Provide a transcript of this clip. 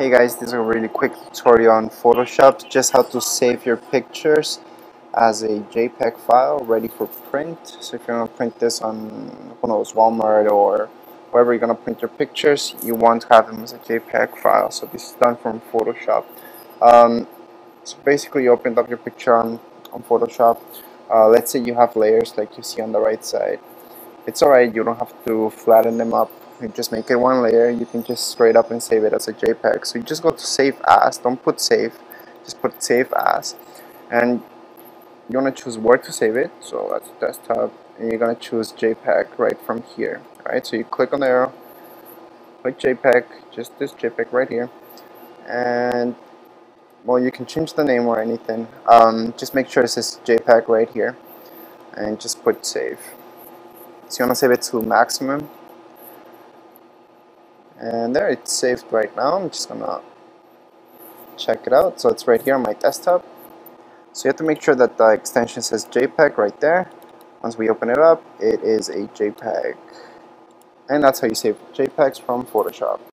Hey guys, this is a really quick tutorial on Photoshop, just how to save your pictures as a JPEG file ready for print. So if you're going to print this on who knows, Walmart or wherever you're going to print your pictures, you want to have them as a JPEG file. So this is done from Photoshop. Um, so basically you opened up your picture on, on Photoshop. Uh, let's say you have layers like you see on the right side. It's alright, you don't have to flatten them up. You just make it one layer. You can just straight up and save it as a JPEG. So you just go to save as. Don't put save. Just put save as. And you want to choose where to save it. So that's desktop and you're going to choose JPEG right from here right? So you click on the arrow click JPEG just this JPEG right here. And well you can change the name or anything. Um, just make sure it says JPEG right here. And just put save so you want to save it to maximum. And there it's saved right now. I'm just gonna check it out. So it's right here on my desktop. So you have to make sure that the extension says JPEG right there. Once we open it up it is a JPEG. And that's how you save JPEGs from Photoshop